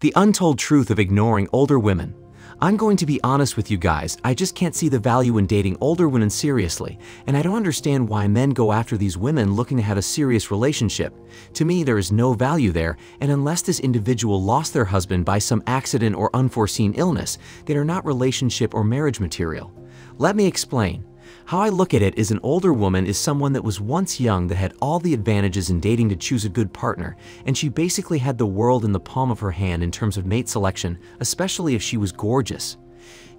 The untold truth of ignoring older women. I'm going to be honest with you guys, I just can't see the value in dating older women seriously, and I don't understand why men go after these women looking to have a serious relationship. To me, there is no value there, and unless this individual lost their husband by some accident or unforeseen illness, they are not relationship or marriage material. Let me explain. How I look at it is an older woman is someone that was once young that had all the advantages in dating to choose a good partner, and she basically had the world in the palm of her hand in terms of mate selection, especially if she was gorgeous.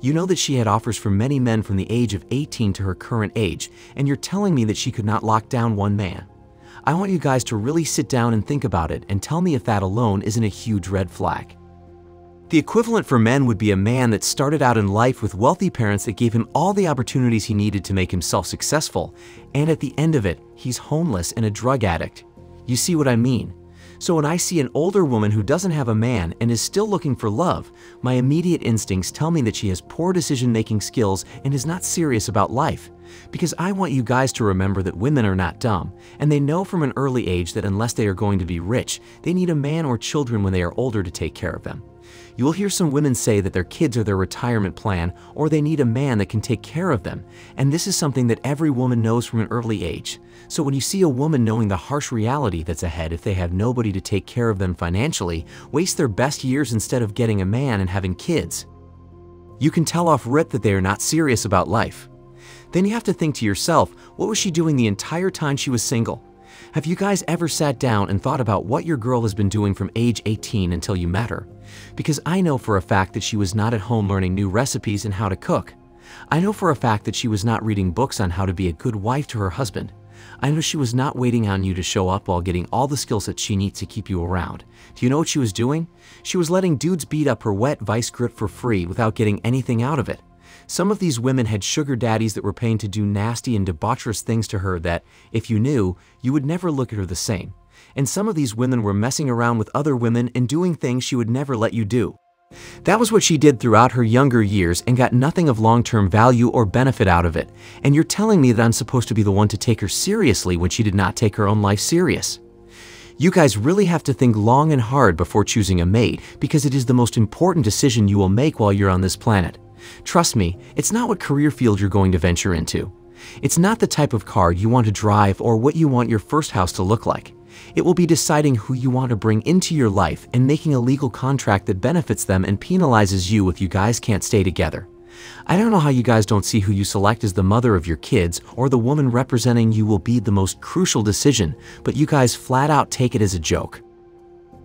You know that she had offers from many men from the age of 18 to her current age, and you're telling me that she could not lock down one man. I want you guys to really sit down and think about it and tell me if that alone isn't a huge red flag. The equivalent for men would be a man that started out in life with wealthy parents that gave him all the opportunities he needed to make himself successful, and at the end of it, he's homeless and a drug addict. You see what I mean? So when I see an older woman who doesn't have a man and is still looking for love, my immediate instincts tell me that she has poor decision-making skills and is not serious about life. Because I want you guys to remember that women are not dumb, and they know from an early age that unless they are going to be rich, they need a man or children when they are older to take care of them. You will hear some women say that their kids are their retirement plan or they need a man that can take care of them, and this is something that every woman knows from an early age. So when you see a woman knowing the harsh reality that's ahead if they have nobody to take care of them financially, waste their best years instead of getting a man and having kids, you can tell off rip that they are not serious about life. Then you have to think to yourself, what was she doing the entire time she was single? Have you guys ever sat down and thought about what your girl has been doing from age 18 until you met her? Because I know for a fact that she was not at home learning new recipes and how to cook. I know for a fact that she was not reading books on how to be a good wife to her husband. I know she was not waiting on you to show up while getting all the skills that she needs to keep you around. Do you know what she was doing? She was letting dudes beat up her wet vice grip for free without getting anything out of it. Some of these women had sugar daddies that were paying to do nasty and debaucherous things to her that, if you knew, you would never look at her the same. And some of these women were messing around with other women and doing things she would never let you do. That was what she did throughout her younger years and got nothing of long-term value or benefit out of it. And you're telling me that I'm supposed to be the one to take her seriously when she did not take her own life serious. You guys really have to think long and hard before choosing a mate because it is the most important decision you will make while you're on this planet. Trust me, it's not what career field you're going to venture into. It's not the type of car you want to drive or what you want your first house to look like. It will be deciding who you want to bring into your life and making a legal contract that benefits them and penalizes you if you guys can't stay together. I don't know how you guys don't see who you select as the mother of your kids or the woman representing you will be the most crucial decision, but you guys flat out take it as a joke.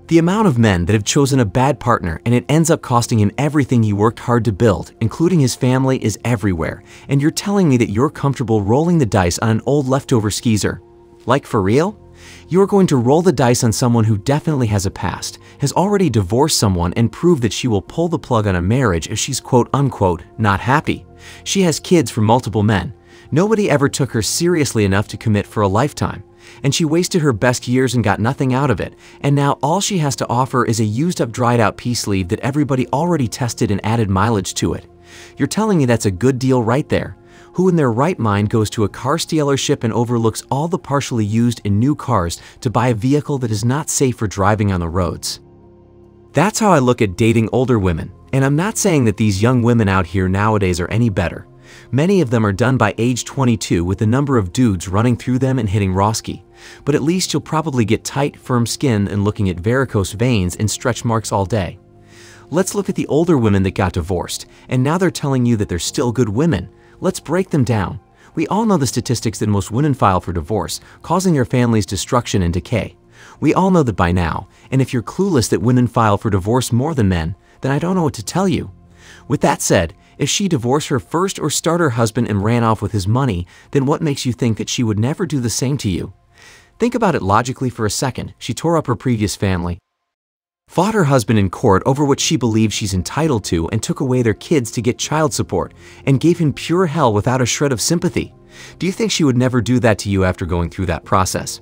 The amount of men that have chosen a bad partner and it ends up costing him everything he worked hard to build, including his family, is everywhere. And you're telling me that you're comfortable rolling the dice on an old leftover skeezer. Like for real? You are going to roll the dice on someone who definitely has a past, has already divorced someone and proved that she will pull the plug on a marriage if she's quote unquote not happy. She has kids from multiple men. Nobody ever took her seriously enough to commit for a lifetime and she wasted her best years and got nothing out of it, and now all she has to offer is a used up dried out peace sleeve that everybody already tested and added mileage to it. You're telling me that's a good deal right there. Who in their right mind goes to a car dealership and overlooks all the partially used and new cars to buy a vehicle that is not safe for driving on the roads? That's how I look at dating older women, and I'm not saying that these young women out here nowadays are any better. Many of them are done by age 22 with the number of dudes running through them and hitting Roski. But at least you'll probably get tight, firm skin and looking at varicose veins and stretch marks all day. Let's look at the older women that got divorced, and now they're telling you that they're still good women. Let's break them down. We all know the statistics that most women file for divorce, causing their families destruction and decay. We all know that by now, and if you're clueless that women file for divorce more than men, then I don't know what to tell you. With that said, if she divorced her first or starter husband and ran off with his money, then what makes you think that she would never do the same to you? Think about it logically for a second. She tore up her previous family, fought her husband in court over what she believes she's entitled to and took away their kids to get child support and gave him pure hell without a shred of sympathy. Do you think she would never do that to you after going through that process?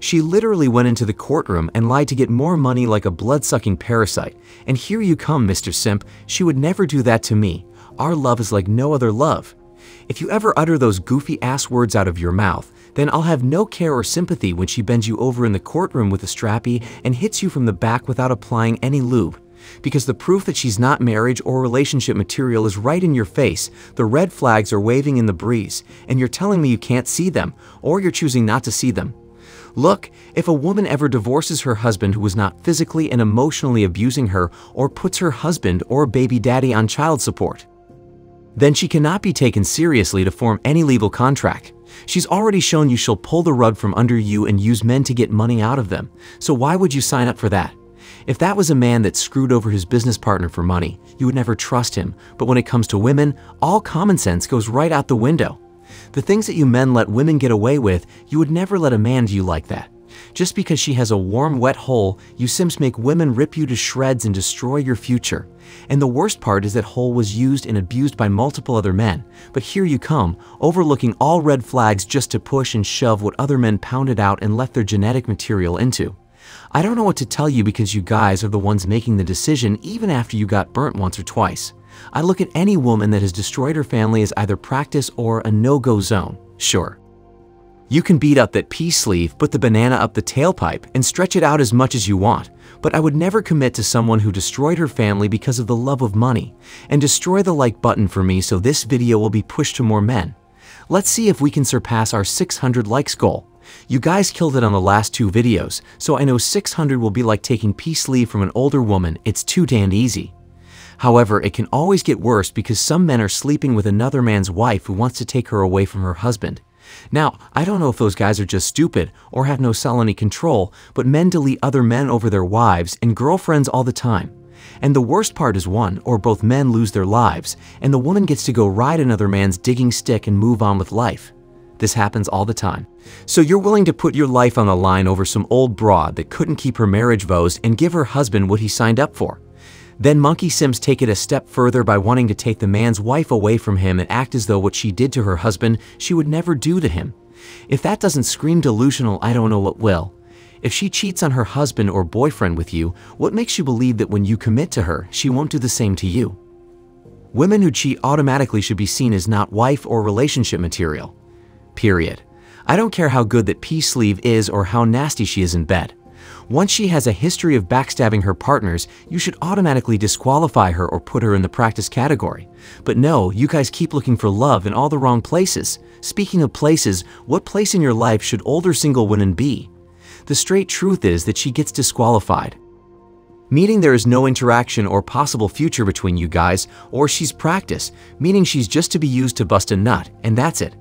She literally went into the courtroom and lied to get more money like a blood-sucking parasite. And here you come, Mr. Simp. She would never do that to me. Our love is like no other love. If you ever utter those goofy ass words out of your mouth, then I'll have no care or sympathy when she bends you over in the courtroom with a strappy and hits you from the back without applying any lube. Because the proof that she's not marriage or relationship material is right in your face, the red flags are waving in the breeze, and you're telling me you can't see them, or you're choosing not to see them. Look, if a woman ever divorces her husband who was not physically and emotionally abusing her or puts her husband or baby daddy on child support, then she cannot be taken seriously to form any legal contract. She's already shown you she'll pull the rug from under you and use men to get money out of them, so why would you sign up for that? If that was a man that screwed over his business partner for money, you would never trust him, but when it comes to women, all common sense goes right out the window. The things that you men let women get away with, you would never let a man do you like that. Just because she has a warm, wet hole, you simps make women rip you to shreds and destroy your future. And the worst part is that hole was used and abused by multiple other men. But here you come, overlooking all red flags just to push and shove what other men pounded out and left their genetic material into. I don't know what to tell you because you guys are the ones making the decision even after you got burnt once or twice. I look at any woman that has destroyed her family as either practice or a no-go zone, sure. You can beat up that peace sleeve, put the banana up the tailpipe, and stretch it out as much as you want, but I would never commit to someone who destroyed her family because of the love of money, and destroy the like button for me so this video will be pushed to more men. Let's see if we can surpass our 600 likes goal. You guys killed it on the last two videos, so I know 600 will be like taking peace leave from an older woman, it's too damn easy. However, it can always get worse because some men are sleeping with another man's wife who wants to take her away from her husband. Now, I don't know if those guys are just stupid or have no self-any control, but men delete other men over their wives and girlfriends all the time. And the worst part is one or both men lose their lives, and the woman gets to go ride another man's digging stick and move on with life. This happens all the time. So you're willing to put your life on the line over some old broad that couldn't keep her marriage vows and give her husband what he signed up for. Then Monkey simps take it a step further by wanting to take the man's wife away from him and act as though what she did to her husband she would never do to him. If that doesn't scream delusional, I don't know what will. If she cheats on her husband or boyfriend with you, what makes you believe that when you commit to her, she won't do the same to you? Women who cheat automatically should be seen as not wife or relationship material. Period. I don't care how good that peace sleeve is or how nasty she is in bed. Once she has a history of backstabbing her partners, you should automatically disqualify her or put her in the practice category. But no, you guys keep looking for love in all the wrong places. Speaking of places, what place in your life should older single women be? The straight truth is that she gets disqualified. Meaning there is no interaction or possible future between you guys, or she's practice, meaning she's just to be used to bust a nut, and that's it.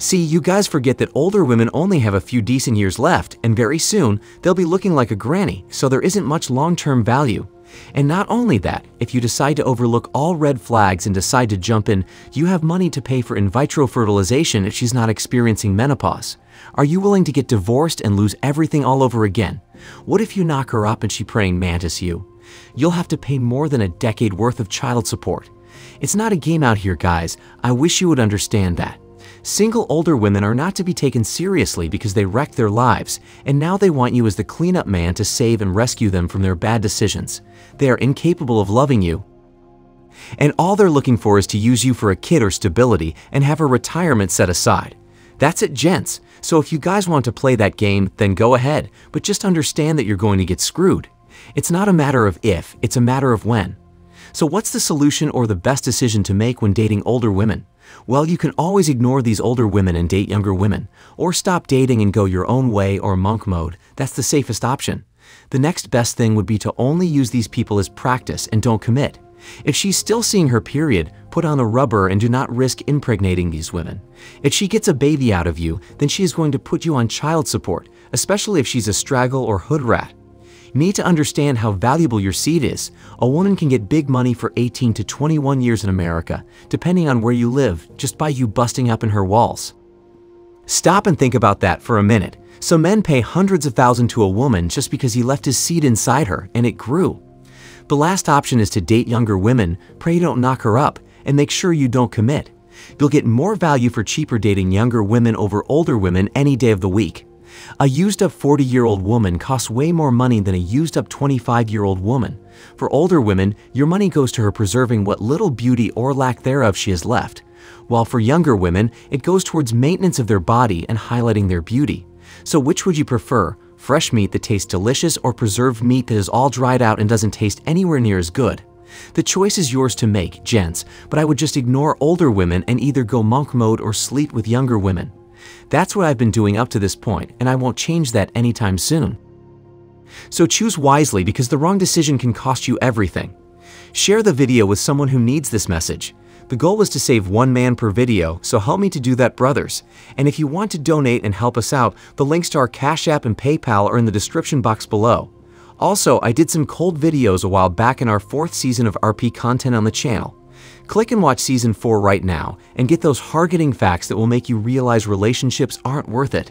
See, you guys forget that older women only have a few decent years left, and very soon, they'll be looking like a granny, so there isn't much long-term value. And not only that, if you decide to overlook all red flags and decide to jump in, you have money to pay for in vitro fertilization if she's not experiencing menopause. Are you willing to get divorced and lose everything all over again? What if you knock her up and she praying mantis you? You'll have to pay more than a decade worth of child support. It's not a game out here, guys. I wish you would understand that. Single older women are not to be taken seriously because they wrecked their lives, and now they want you as the cleanup man to save and rescue them from their bad decisions. They are incapable of loving you. And all they're looking for is to use you for a kid or stability and have a retirement set aside. That's it, gents. So if you guys want to play that game, then go ahead, but just understand that you're going to get screwed. It's not a matter of if, it's a matter of when. So what's the solution or the best decision to make when dating older women? Well, you can always ignore these older women and date younger women, or stop dating and go your own way or monk mode. That's the safest option. The next best thing would be to only use these people as practice and don't commit. If she's still seeing her period, put on a rubber and do not risk impregnating these women. If she gets a baby out of you, then she is going to put you on child support, especially if she's a straggle or hood rat. Need to understand how valuable your seed is. A woman can get big money for 18 to 21 years in America, depending on where you live, just by you busting up in her walls. Stop and think about that for a minute. So men pay hundreds of thousands to a woman just because he left his seed inside her and it grew. The last option is to date younger women, pray you don't knock her up, and make sure you don't commit. You'll get more value for cheaper dating younger women over older women any day of the week. A used up 40 year old woman costs way more money than a used up 25 year old woman. For older women, your money goes to her preserving what little beauty or lack thereof she has left, while for younger women, it goes towards maintenance of their body and highlighting their beauty. So which would you prefer, fresh meat that tastes delicious or preserved meat that is all dried out and doesn't taste anywhere near as good. The choice is yours to make, gents, but I would just ignore older women and either go monk mode or sleep with younger women. That's what I've been doing up to this point, and I won't change that anytime soon. So choose wisely because the wrong decision can cost you everything. Share the video with someone who needs this message. The goal is to save one man per video, so help me to do that, brothers. And if you want to donate and help us out, the links to our Cash App and PayPal are in the description box below. Also, I did some cold videos a while back in our fourth season of RP content on the channel. Click and watch season 4 right now and get those hard-hitting facts that will make you realize relationships aren't worth it.